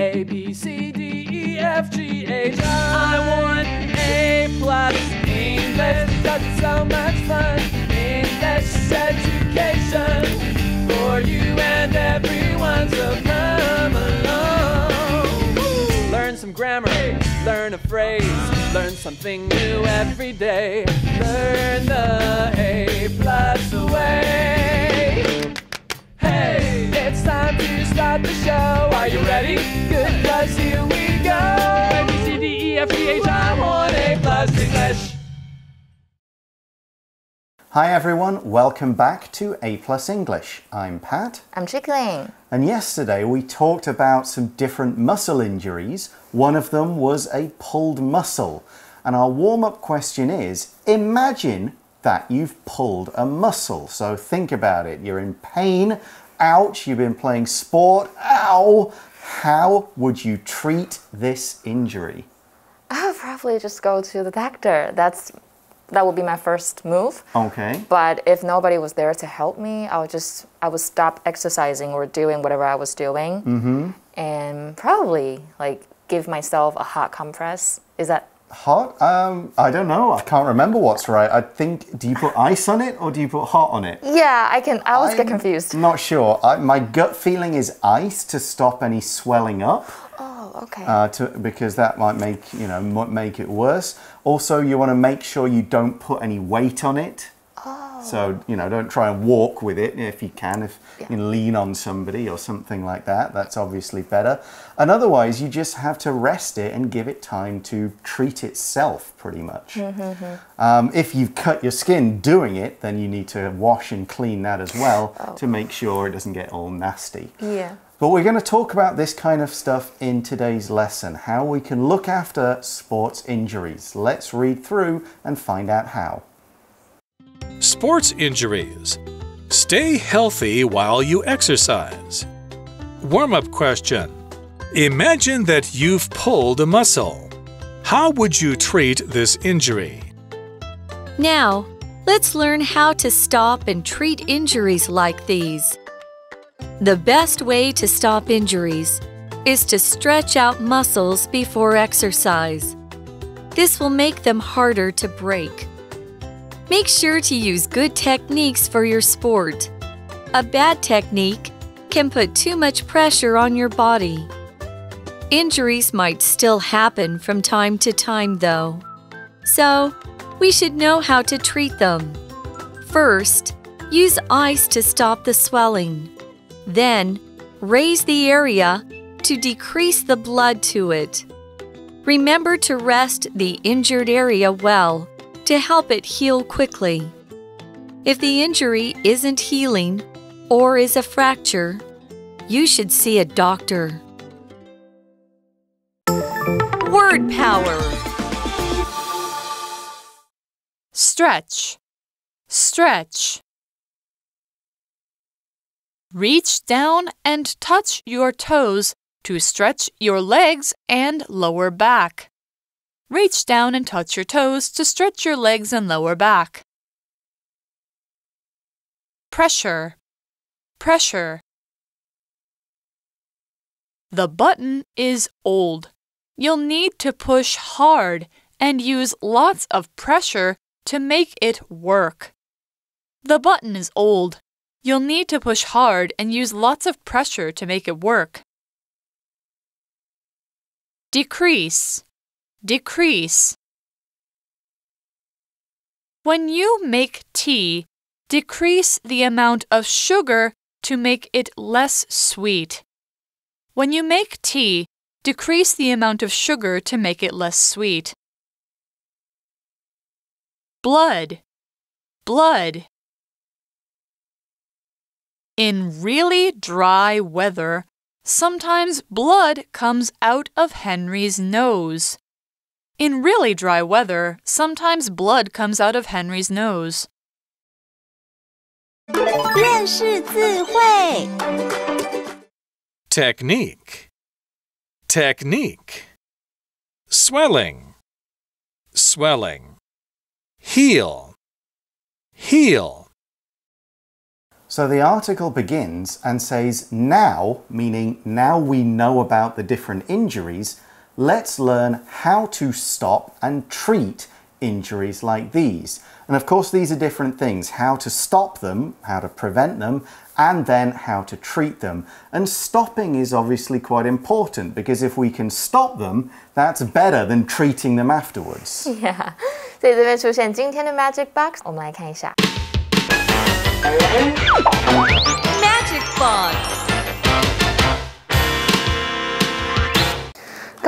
A, B, C, D, E, F, G, H. I want A plus English. That's so much fun. English education for you and everyone. So come along. Learn some grammar, learn a phrase, learn something new every day. Learn the A plus way. Hey, it's time to start the show. Are you ready? Good, cause here we go. A, B, C, D, E, F, G, H, I want A plus English. Hi everyone, welcome back to A Plus English. I'm Pat, I'm Chickling. and yesterday we talked about some different muscle injuries. One of them was a pulled muscle. And our warm up question is Imagine that you've pulled a muscle. So think about it. You're in pain, ouch, you've been playing sport, ow. How would you treat this injury? I would probably just go to the doctor. That's that would be my first move. Okay. But if nobody was there to help me, I would just I would stop exercising or doing whatever I was doing, Mm-hmm. and probably like give myself a hot compress. Is that Hot? Um, I don't know. I can't remember what's right. I think, do you put ice on it or do you put hot on it? yeah? I can. I always get I'm confused. Not sure. I, my gut feeling is ice to stop any swelling up, Oh, okay. uh, to, because that might make you know might make it worse. Also, you want to make sure you don't put any weight on it. So you know, don't try and walk with it if you can. If you lean on somebody or something like that, that's obviously better. And otherwise, you just have to rest it and give it time to treat itself, pretty much. Um, if you've cut your skin doing it, then you need to wash and clean that as well to make sure it doesn't get all nasty. yeah. But we're going to talk about this kind of stuff in today's lesson how we can look after sports injuries. Let's read through and find out how. Sports injuries. Stay healthy while you exercise. Warm up question. Imagine that you've pulled a muscle. How would you treat this injury? Now, let's learn how to stop and treat injuries like these. The best way to stop injuries is to stretch out muscles before exercise. This will make them harder to break. Make sure to use good techniques for your sport. A bad technique can put too much pressure on your body. Injuries might still happen from time to time, though. So, we should know how to treat them. First, use ice to stop the swelling. Then, raise the area to decrease the blood to it. Remember to rest the injured area well to help it heal quickly. If the injury isn't healing or is a fracture, you should see a doctor. Word power. Stretch. Stretch. Reach down and touch your toes to stretch your legs and lower back. Reach down and touch your toes to stretch your legs and lower back. Pressure. Pressure. The button is old. You'll need to push hard and use lots of pressure to make it work. The button is old. You'll need to push hard and use lots of pressure to make it work. Decrease. Decrease. When you make tea, decrease the amount of sugar to make it less sweet. When you make tea, decrease the amount of sugar to make it less sweet. Blood. Blood. In really dry weather, sometimes blood comes out of Henry's nose. In really dry weather, sometimes blood comes out of Henry's nose. 认识字汇。 Technique. Technique. Swelling. Swelling. Heal. Heal. So the article begins and says, now, meaning now we know about the different injuries, let's learn how to stop and treat injuries like these. And of course, these are different things how to stop them, how to prevent them, and then how to treat them. And stopping is obviously quite important because if we can stop them, that's better than treating them afterwards. Yeah，所以这边出现今天的 Magic Box，我们来看一下。 Magic Box.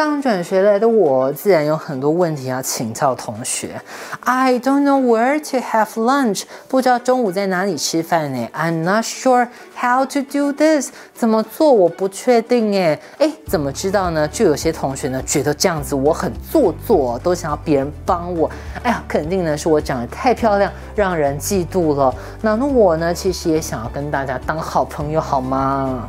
刚转学来的我，自然有很多问题要请教同学。I don't know where to have lunch，不知道中午在哪里吃饭呢？I'm not sure how to do this，怎么做我不确定哎。哎，怎么知道呢？就有些同学呢觉得这样子我很做作，都想要别人帮我。哎呀，肯定呢是我长得太漂亮，让人嫉妒了。那那我呢，其实也想要跟大家当好朋友，好吗？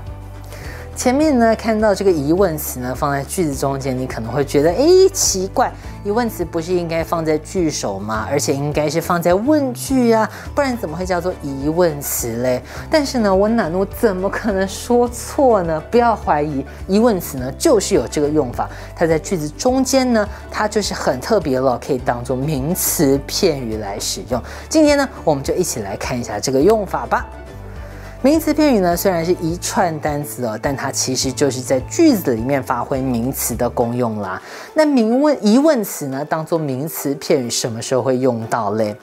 前面呢看到这个疑问词呢放在句子中间，你可能会觉得，哎，奇怪，疑问词不是应该放在句首吗？而且应该是放在问句啊，不然怎么会叫做疑问词嘞？但是呢，我哪诺怎么可能说错呢？不要怀疑，疑问词呢就是有这个用法，它在句子中间呢，它就是很特别了，可以当做名词片语来使用。今天呢，我们就一起来看一下这个用法吧。名词片语呢，虽然是一串单词哦，但它其实就是在句子里面发挥名词的功用啦。那名问疑问词呢，当做名词片语，什么时候会用到嘞？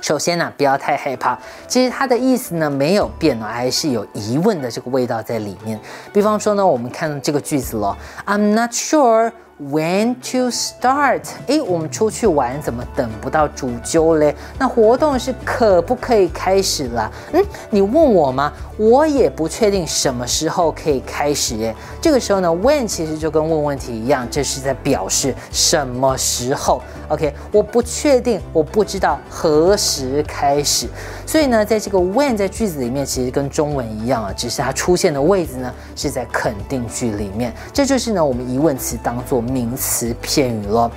首先呢、不要太害怕，其实它的意思呢没有变哦，还是有疑问的这个味道在里面。比方说呢，我们看这个句子咯 I'm not sure when to start。诶，我们出去玩怎么等不到主揪嘞？那活动是可不可以开始啦？嗯，你问我吗？我也不确定什么时候可以开始耶。这个时候呢，when 其实就跟问问题一样，这是在表示什么时候。OK，我不确定，我不知道何时开始。所以呢，在这个 when 在句子里面，其实跟中文一样啊，只是它出现的位置呢是在肯定句里面。这就是呢我们疑问词当做名词片语咯。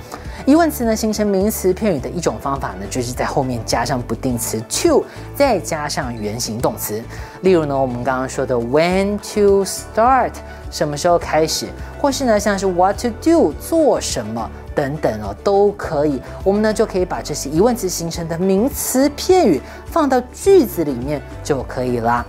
疑问词呢形成名词片语的一种方法呢，就是在后面加上不定词 to，再加上原形动词。例如呢，我们刚刚说的 when to start，什么时候开始，或是呢像是 what to do，做什么。等等哦，都可以。我们呢就可以把这些疑问词形成的名词片语放到句子里面就可以啦。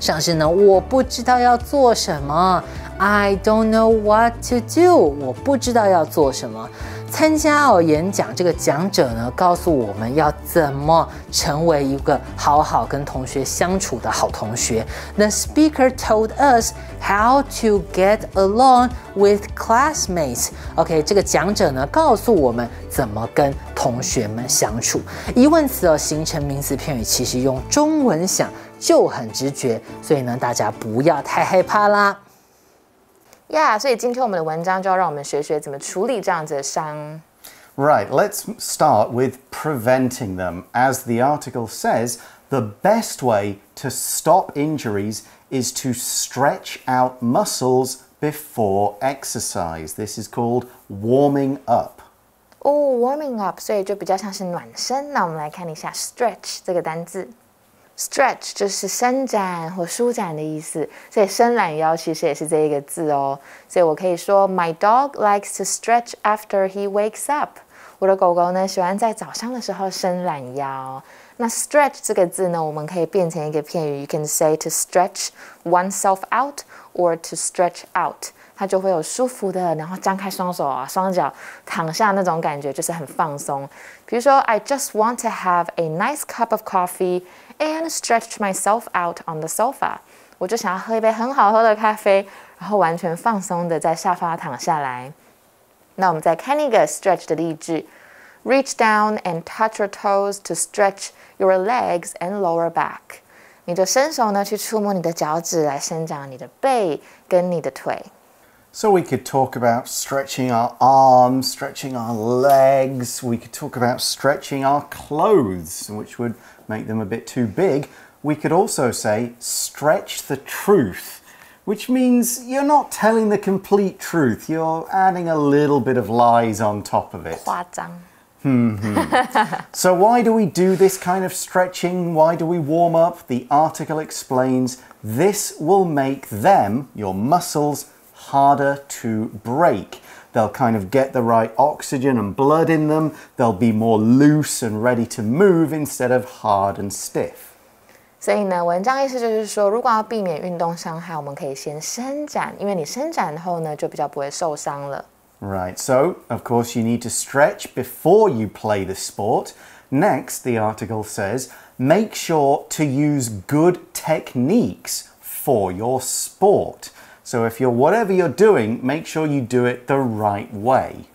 像是呢，我不知道要做什么，I don't know what to do，我不知道要做什么。参加哦演讲，这个讲者呢告诉我们要怎么成为一个好好跟同学相处的好同学。The speaker told us how to get along with classmates. OK，这个讲者呢告诉我们怎么跟同学们相处。疑问词哦形成名词片语，其实用中文想就很直觉，所以呢大家不要太害怕啦。呀所以今天我们的文章就要让我们学学怎么处理这样子的伤。 Right, let's start with preventing them. As the article says, the best way to stop injuries is to stretch out muscles before exercise. This is called warming up. 哦、w a r m i n g up，所以就比较像是暖身。那我们来看一下 stretch 这个单字。 Stretch 就是伸展或舒展的意思，所以伸懒腰其实也是这一个字哦。所以我可以说，My dog likes to stretch after he wakes up。我的狗狗呢喜欢在早上的时候伸懒腰。那 stretch 这个字呢，我们可以变成一个片语，You can say to stretch oneself out or to stretch out。它就会有舒服的，然后张开双手啊，双脚躺下那种感觉，就是很放松。比如说，I just want to have a nice cup of coffee and stretch myself out on the sofa。我就想要喝一杯很好喝的咖啡，然后完全放松的在沙发躺下来。那我们再看一个 stretch 的例句：Reach down and touch your toes to stretch your legs and lower back。你就伸手呢去触摸你的脚趾，来伸展你的背跟你的腿。 So we could talk about stretching our arms, stretching our legs. We could talk about stretching our clothes, which would make them a bit too big. We could also say stretch the truth, which means you're not telling the complete truth. You're adding a little bit of lies on top of it. 夸张。So, hmm. why do we do this kind of stretching? Why do we warm up? The article explains this will make them, your muscles, harder to break. They'll kind of get the right oxygen and blood in them. They'll be more loose and ready to move instead of hard and stiff. 所以呢，文章意思就是说，如果要避免运动伤害，我们可以先伸展，因为你伸展后呢，就比较不会受伤了。 Right, so of course you need to stretch before you play the sport. Next, the article says make sure to use good techniques for your sport. So if you're whatever you're doing, make sure you do it the right way.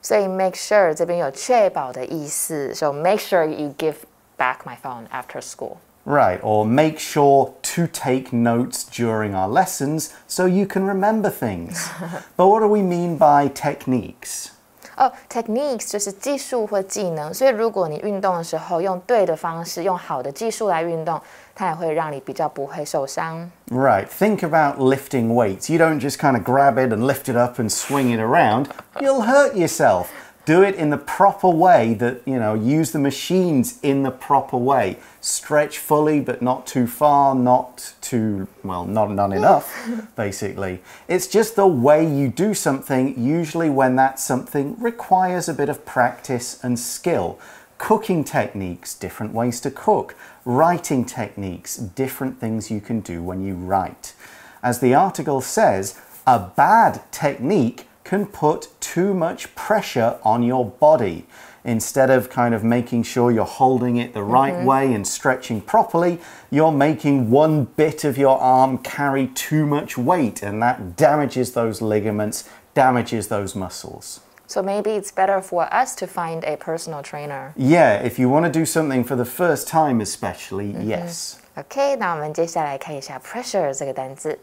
所以 make sure 这边有确保的意思，so make sure you give back my phone after school。 Right, or make sure to take notes during our lessons so you can remember things. but what do we mean by techniques? 哦、t e c h n i q u e s 就是技术或技能，所以如果你运动的时候用对的方式，用好的技术来运动， 它也会让你比较不会受伤。 Right, think about lifting weights. You don't just kind of grab it and lift it up and swing it around. You'll hurt yourself. Do it in the proper way that, you know, use the machines in the proper way. Stretch fully, but not too far, not too, well, not, not enough, basically. It's just the way you do something, usually when that something requires a bit of practice and skill. Cooking techniques, different ways to cook. Writing techniques, different things you can do when you write. As the article says, a bad technique can put too much pressure on your body. Instead of kind of making sure you're holding it the right mm-hmm. way and stretching properly, you're making one bit of your arm carry too much weight, and that damages those ligaments, damages those muscles. So maybe it's better for us to find a personal trainer. Yeah, if you want to do something for the first time, especially, yes. OK，那我们接下来看一下 pressure 这个单词。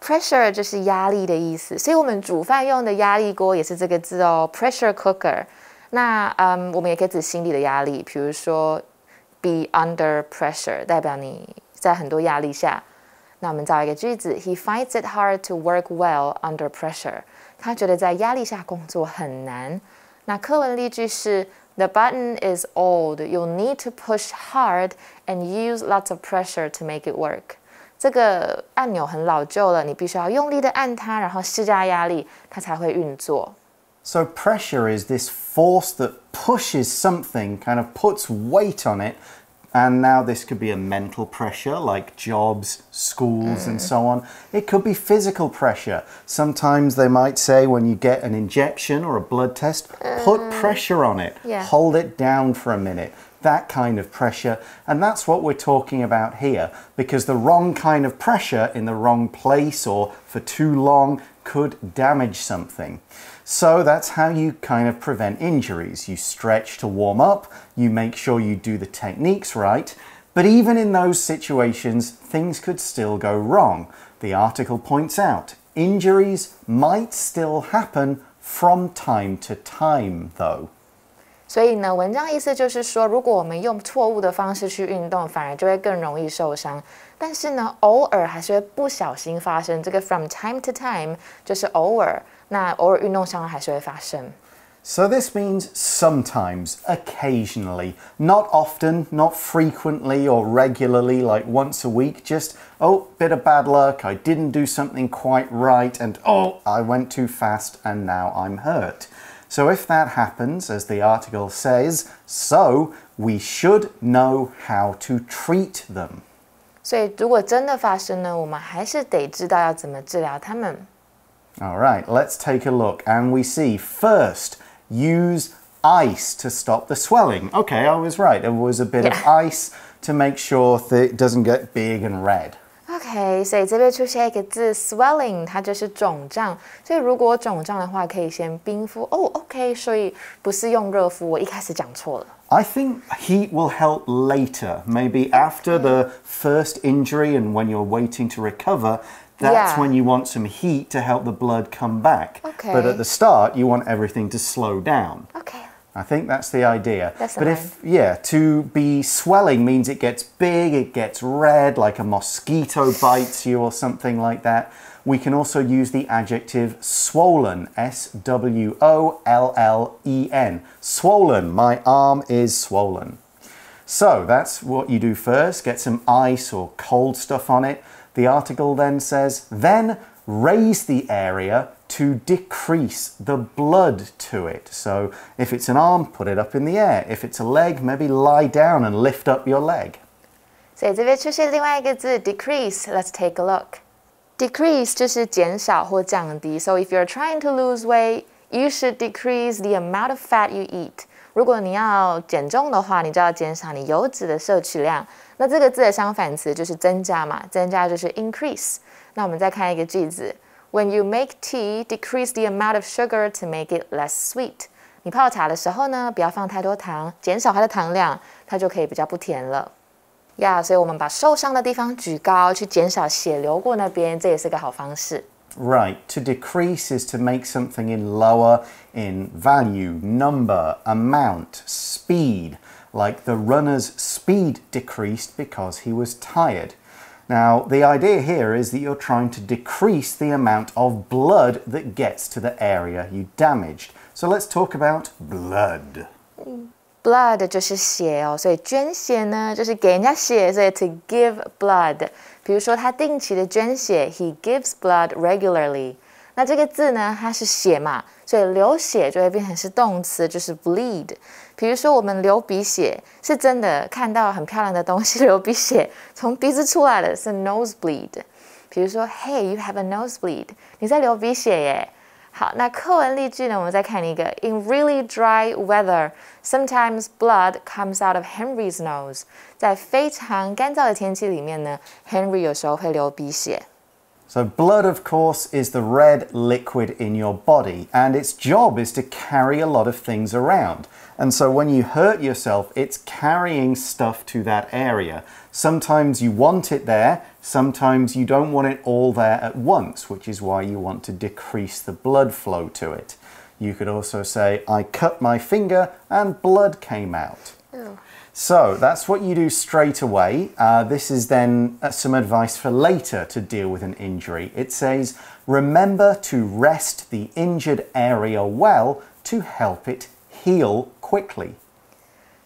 pressure 就是压力的意思，所以我们煮饭用的压力锅也是这个字哦，pressure cooker。那嗯，我们也可以指心理的压力，比如说 be under pressure，代表你在很多压力下。那我们造一个句子，He finds it hard to work well under pressure。 他觉得在压力下工作很难。那课文例句是 The button is old. You'll need to push hard and use lots of pressure to make it work. 这个按钮很老旧了，你必须要用力的按它，然后施加压力，它才会运作。 So, pressure is this force that pushes something, kind of puts weight on it. and now, this could be a mental pressure like jobs, schools, and so on. It could be physical pressure. Sometimes they might say when you get an injection or a blood test, put mm. pressure on it, yeah. hold it down for a minute. That kind of pressure. And that's what we're talking about here because the wrong kind of pressure in the wrong place or for too long could damage something. So that's how you kind of prevent injuries. You stretch to warm up, you make sure you do the techniques right, but even in those situations, things could still go wrong. The article points out injuries might still happen from time to time, though. 所以呢，文章意思就是说，如果我们用错误的方式去运动，反而就会更容易受伤。但是呢，偶尔还是会不小心发生。这个 from time to time 就是偶尔，那偶尔运动伤害还是会发生。 So this means sometimes, occasionally, not often, not frequently or regularly, like once a week. Just, oh, bit of bad luck, I didn't do something quite right, and oh, I went too fast and now I'm hurt. So if that happens, as the article says, so we should know how to treat them. 所以如果真的发生呢，我们还是得知道要怎么治疗他们。 All right, let's take a look. And we see first, use ice to stop the swelling. Okay, I was right. It was a bit of Yeah. ice to make sure that it doesn't get big and red. OK，所以这边出现一个字 swelling，它就是肿胀。所以如果肿胀的话，可以先冰敷。哦，OK，所以不是用热敷。我一开始讲错了。 I think heat will help later, maybe after the first injury and when you're waiting to recover. That's Yeah. when you want some heat to help the blood come back. Okay. But at the start, you want everything to slow down. OK，I think that's the idea. That's but if yeah, to be swelling means it gets big, it gets red, like a mosquito bites you or something like that. We can also use the adjective swollen, S W O L L E N. Swollen. My arm is swollen. So that's what you do first. Get some ice or cold stuff on it. The article then says, then raise the area to decrease the blood to it. So if it's an arm, put it up in the air. If it's a leg, maybe lie down and lift up your leg. 所以这边出现另外一个字 decrease。Let's take a look. Decrease 就是减少或降低。So if you're trying to lose weight, you should decrease the amount of fat you eat. 如果你要减重的话，你就要减少你油脂的摄取量。那这个字的相反词就是增加嘛，增加就是 increase。那我们再看一个句子 ：When you make tea, decrease the amount of sugar to make it less sweet。你泡茶的时候呢，不要放太多糖，减少它的糖量，它就可以比较不甜了。呀，所以我们把受伤的地方举高，去减少血流过那边，这也是个好方式。Right, to decrease is to make something in lower in value, number, amount, speed. Like the runner's speed decreased because he was tired. Now, the idea here is that you're trying to decrease the amount of blood that gets to the area you damaged. So let's talk about blood. Blood 就是血哦，所以捐血呢就是给人家血，所以 to give blood。比如说他定期的捐血，he gives blood regularly。那这个字呢，它是血嘛，所以流血就会变成是动词，就是 bleed。 比如说我们流鼻血，是真的看到很漂亮的东西流鼻血，从鼻子出来的是 nosebleed。比如说，Hey，you have a nosebleed，你在流鼻血耶。好，那课文例句呢？我们再看一个。In really dry weather, sometimes blood comes out of Henry's nose。在非常干燥的天气里面呢，Henry 有时候会流鼻血。So, blood, of course, is the red liquid in your body, and its job is to carry a lot of things around. And so, when you hurt yourself, it's carrying stuff to that area. Sometimes you want it there, sometimes you don't want it all there at once, which is why you want to decrease the blood flow to it. You could also say, I cut my finger and blood came out. So that's what you do straight away. Uh, this is then uh, some advice for later to deal with an injury. It says, remember to rest the injured area well to help it heal quickly.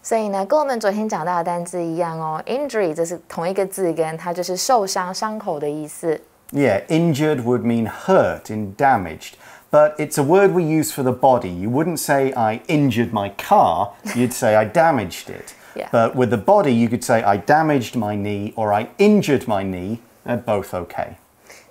所以呢，跟我们昨天讲到的单字一样哦，injury 这是同一个字根，它就是受伤、伤口的意思。 Yeah, injured would mean hurt and damaged. But it's a word we use for the body. You wouldn't say I injured my car, you'd say I damaged it. Yeah. But with the body, you could say I damaged my knee or I injured my knee. They're both okay.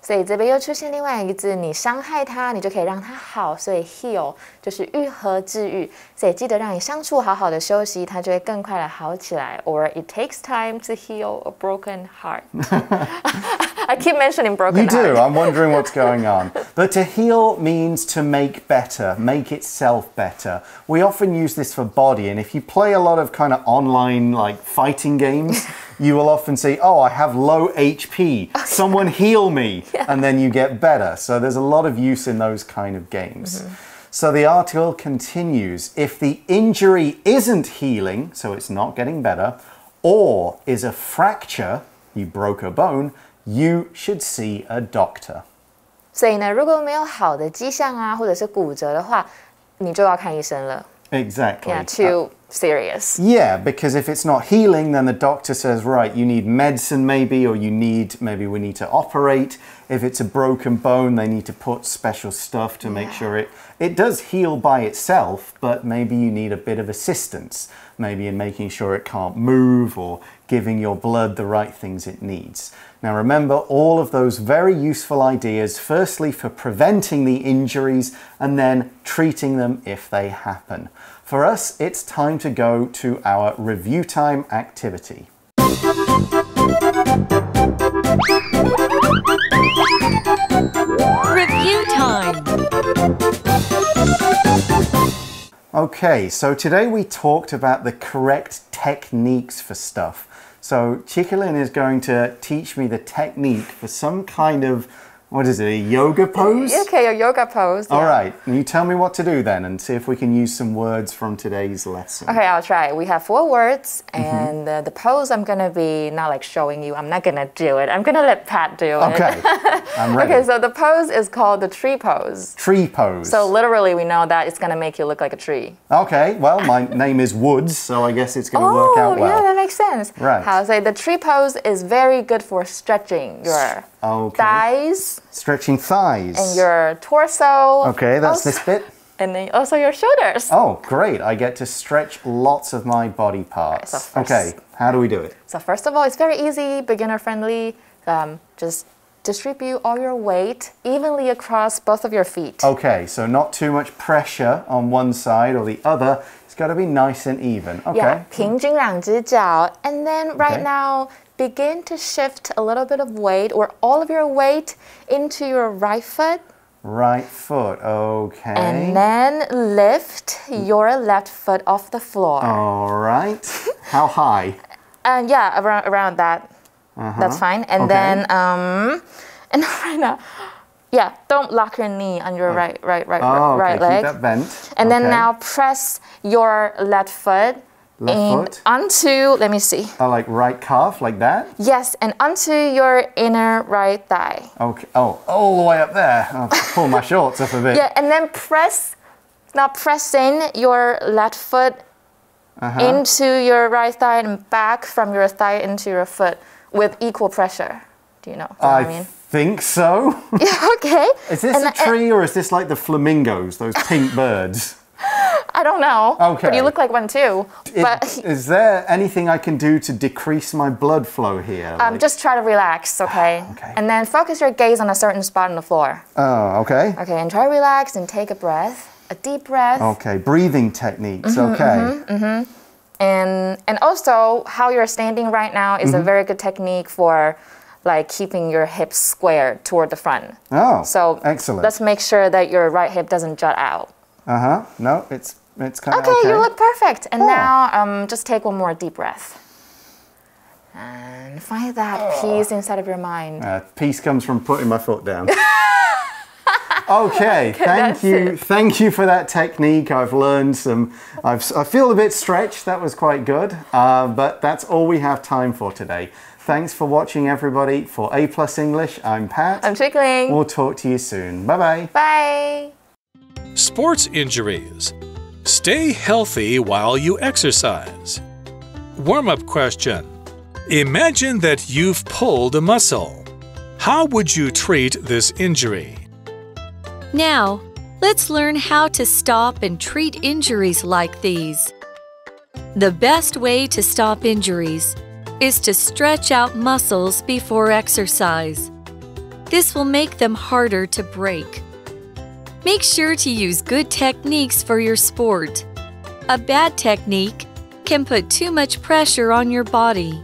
所以这边又出现另外一个字，你伤害它，你就可以让它好，所以 heal 就是愈合、治愈。所以记得让你伤处好好的休息，它就会更快的好起来。Or it takes time to heal a broken heart. I keep mentioning broken You heart. do. I'm wondering what's going on. But to heal means to make better, make itself better. We often use this for body, and if you play a lot of kind of online like fighting games, you will often say, "Oh, I have low HP. Someone heal me," and then you get better. So there's a lot of use in those kind of games. So the article continues if the injury isn't healing, so it's not getting better, or is a fracture, you broke a bone, you should see a doctor. 所以呢，如果没有好的迹象啊，或者是骨折的话，你就要看医生了。 Exactly. Yeah, too serious. Yeah, because if it's not healing, then the doctor says, right, you need medicine maybe, or you need, maybe we need to operate. If it's a broken bone, they need to put special stuff to make sure it, it does heal by itself, but maybe you need a bit of assistance, maybe in making sure it can't move or giving your blood the right things it needs. Now, remember all of those very useful ideas, firstly for preventing the injuries and then treating them if they happen. For us, it's time to go to our review time activity. Review time. Okay, so today we talked about the correct techniques for stuff. So Chikalin is going to teach me the technique for some kind of What is it? A yoga pose? Okay, a yoga pose. All yeah. right. You tell me what to do then, and see if we can use some words from today's lesson. Okay, I'll try. We have four words, Mm-hmm. and uh, the pose I'm gonna be not like showing you. I'm not gonna do it. I'm gonna let Pat do it. Okay. I'm ready. Okay, so the pose is called the tree pose. Tree pose. So literally, we know that it's gonna make you look like a tree. okay. Well, my name is Woods, so I guess it's going to work out Oh, yeah, well. that makes sense. Right. How say the tree pose is very good for stretching your Okay. thighs Stretching thighs. and your torso. Okay, that's also, this bit. And then also your shoulders. Oh, great. I get to stretch lots of my body parts. so first- okay, how do we do it? So first of all, it's very easy, beginner friendly. Um, just distribute all your weight evenly across both of your feet. Okay, so not too much pressure on one side or the other. It's got to be nice and even. Okay. Yeah, 平均两只脚. And then right Okay. now, begin to shift a little bit of weight or all of your weight into your right foot. Right foot. Okay. And then lift your left foot off the floor. All right. How high? And yeah, around around that. That's fine. And. Okay. then um and right now, yeah, don't lock your knee on your right right right Oh, okay. right Keep leg. that bent. And then now press your left foot Left in foot? onto let me see. Oh, like right calf, like that? Yes, and onto your inner right thigh. Okay. Oh, all the way up there. I'll pull my shorts up a bit. Yeah, and then press now press in your left foot Uh-huh. into your right thigh and back from your thigh into your foot with equal pressure. Do you know what I, I mean? think so. Yeah, okay. Is this And a I- tree or is this like the flamingos, those pink birds? I don't know. But Okay. you look like one too. It- but is there anything I can do to decrease my blood flow here? um, Like- just try to relax, okay? Okay. And then focus your gaze on a certain spot on the floor. Oh, okay. Okay, and try to relax and take a breath, a deep breath. Okay, breathing techniques. Mm-hmm, okay. And and also how you're standing right now is Mm-hmm. a very good technique for like keeping your hips squared toward the front. Oh, So excellent. let's make sure that your right hip doesn't jut out. Uh huh. No, it's it's kind of Okay, okay. you look perfect. And Oh. now um, just take one more deep breath. And find that Oh. peace inside of your mind. Uh, peace comes from putting my foot down. okay, thank you, it. thank you for that technique. I've learned some. I've, I feel a bit stretched. That was quite good. Uh, but that's all we have time for today. Thanks for watching, everybody. For A Plus English, I'm Pat. I'm Chickling. We'll talk to you soon. Bye bye. Bye. Sports injuries. Stay healthy while you exercise. Warm up question Imagine that you've pulled a muscle. How would you treat this injury? Now, let's learn how to stop and treat injuries like these. The best way to stop injuries is to stretch out muscles before exercise. This will make them harder to break. Make sure to use good techniques for your sport. A bad technique can put too much pressure on your body.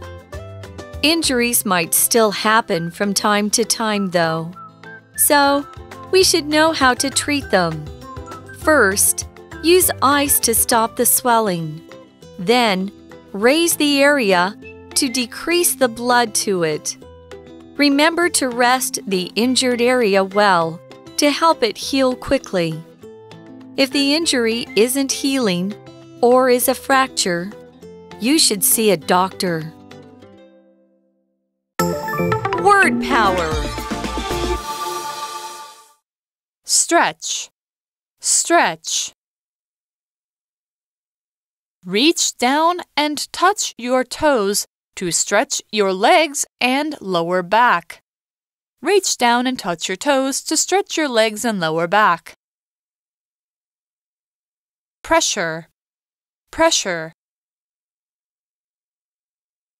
Injuries might still happen from time to time, though. So, we should know how to treat them. First, use ice to stop the swelling. Then, raise the area to decrease the blood to it. Remember to rest the injured area well to help it heal quickly. If the injury isn't healing or is a fracture, you should see a doctor. Word power. Stretch. Stretch. Reach down and touch your toes to stretch your legs and lower back. Reach down and touch your toes to stretch your legs and lower back. Pressure. Pressure.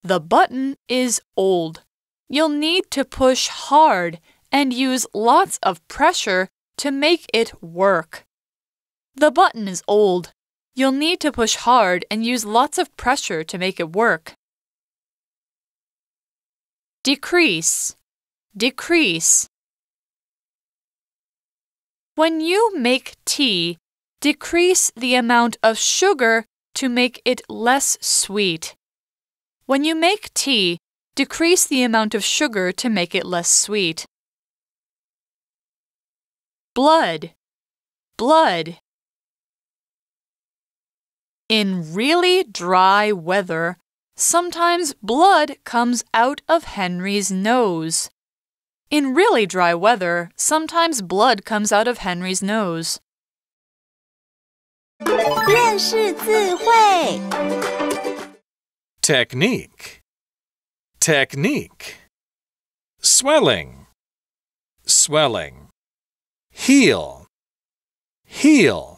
The button is old. You'll need to push hard and use lots of pressure to make it work. The button is old. You'll need to push hard and use lots of pressure to make it work. Decrease. Decrease. When you make tea, decrease the amount of sugar to make it less sweet. When you make tea, decrease the amount of sugar to make it less sweet. blood, blood. In really dry weather, sometimes blood comes out of Henry's nose. In really dry weather, sometimes blood comes out of Henry's nose. 认识字汇。 Technique. Technique. Swelling. Swelling. Heal. Heal.